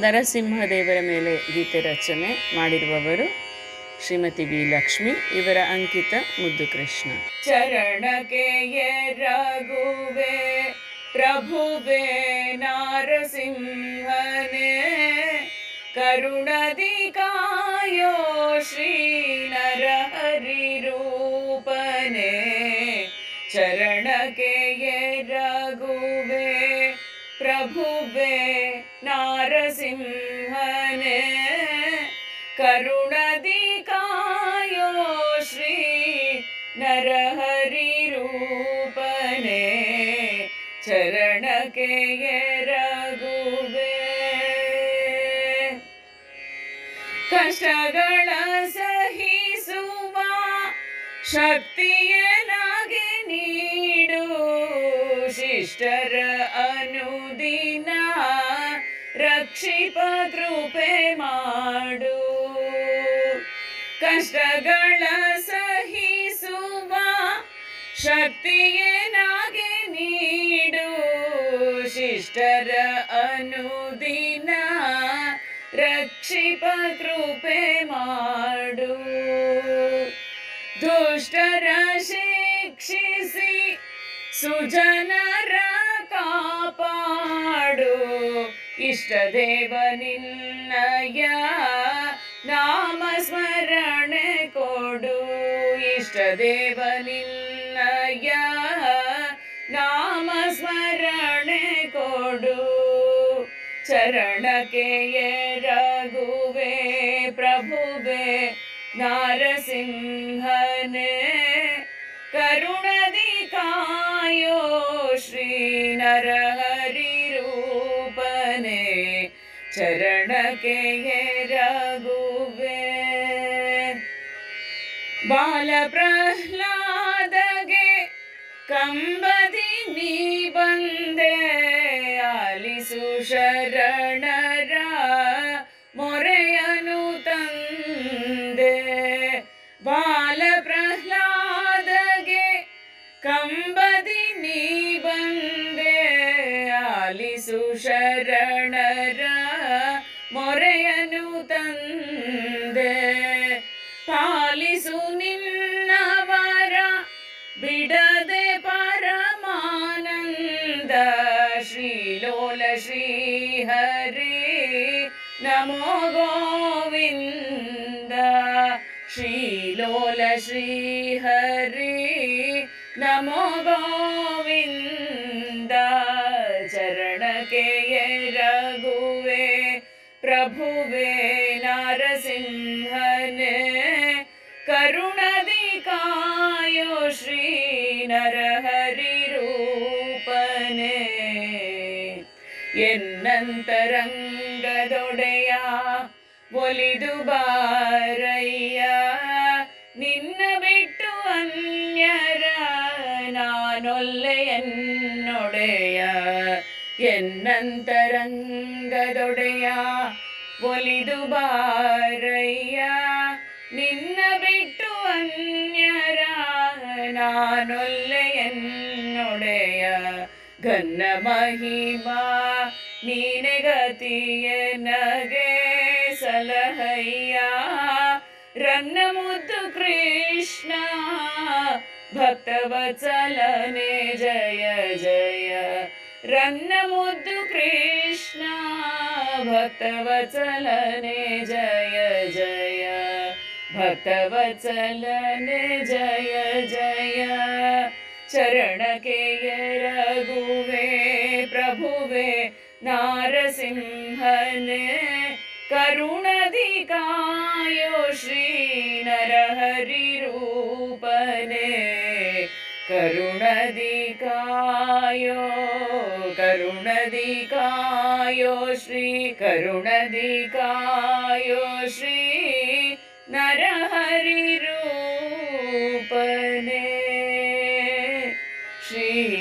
ನರಸಿಂಹದೇವರ ಮೇಲೆ ಗೀತೆ ರಚನೆ ಮಾಡಿರುವವರು ಶ್ರೀಮತಿ ವಿ ಲಕ್ಷ್ಮಿ, ಇವರ ಅಂಕಿತ ಮುದ್ದು ಕೃಷ್ಣ. ಚರಣಕ್ಕೆ ರಘುವೆ, ಪ್ರಭುವೆ ನಾರಸಿಂಹನೇ, ಕರುಣದಿ ಕಾಯೋ ಶ್ರೀ ನರಹರಿ ರೂಪನೆ, ಚರಣಕ್ಕೆ ರಘುವೆ ಪ್ರಭುವೆ ನಾರಸಿಂಹನೇ ಕರುಣದಿ ಕಾಯೋ ಶ್ರೀ ನರಹರಿ ರೂಪನೇ ಚರಣಕ್ಕೆ ಎರಗುವೆ ಕಷ್ಟಗಳ ಸಹಿಸುವ ಶಕ್ತಿಯನಾಗಿ ನೀಡು ಶಿಷ್ಟರ ರಕ್ಷಿಪ ಕೃಪೆ ಮಾಡು. ಕಷ್ಟಗಳ ಸಹಿಸುವ ಶಕ್ತಿಯೇನಾಗೆ ನೀಡು. ಶಿಷ್ಟರ ಅನುದಿನ ರಕ್ಷಿಪ ಕೃಪೆ ಮಾಡು. ದುಷ್ಟರ ಶಿಕ್ಷಿಸಿ ಸುಜನರ ಕಾಪಾಡು. ಇಷ್ಟ ದೇವ ನಿನ್ನಯ ನಾಮ ಸ್ಮರಣೆ ಕೊಡು ಇಷ್ಟ ದೇವ ನಿನ್ನಯ ನಾಮ ಸ್ಮರಣೆ ಕೊಡು ಚರಣಕ್ಕೆ ರಘುವೆ ಪ್ರಭುವೆ ನಾರಸಿಂಹನೇ ಕರುಣದಿ ಕಾಯೋ ಚರಣಕ್ಕೆ ರಘುವೆ ಬಾಲ ಪ್ರಹ್ಲಾದಗೆ ಕಂಬದಿ ನೀ ಬಂದೆ ಆಲಿಸು ಶರಣರ ಮೊರೆಯನು ತಂದೆ ಬಾಲ ಪ್ರಹ್ಲಾದಗೆ ಕಂಬದಿ ತಂದೆ ಪಾಲಿಸು ನಿನ್ನವರ ಬಿಡದೆ ಪರಮಾನಂದ ಶ್ರೀಲೋಲ ಶ್ರೀಹರಿ ನಮೋ ಗೋವಿಂದ ಶ್ರೀಲೋಲ ಶ್ರೀಹರಿ ನಮೋ ಗೋವಿಂದ ಚರಣಕ್ಕೆ ರಘುವೆ ಪ್ರಭುವೆ ನರಹರಿ ರೂಪನೇ ಎನ್ನಂತರಂಗದೊಡೆಯ ಒಲಿದು ಬಾರಯ್ಯ ನಿನ್ನ ಬಿಟ್ಟು ಅನ್ಯರ ನಾನೊಲ್ಲೆ ಎನ್ನೊಡೆಯ ಎನ್ನಂತರಂಗದೊಡೆಯ ಒಲಿದು ಬಾರಯ್ಯ ನಿನ್ನ ಬಿಟ್ಟು ಅನ್ಯರ गन्न கன்ன மகிமா நீனகத்திய நகே சலஹையா रन्न कृष्णा भक्ताव चलने जय जय रन्न कृष्णा भक्व जय भक्तवत्सलने जय जय। चरणकेय रघुवे प्रभुवे नारसिंहने करुणधिकायो श्रीनरहरिरूपने करुणधिकायो करुणधिकायो करुणदिकाय श्री करुणदिकायो श्री नरहरिरूपने श्री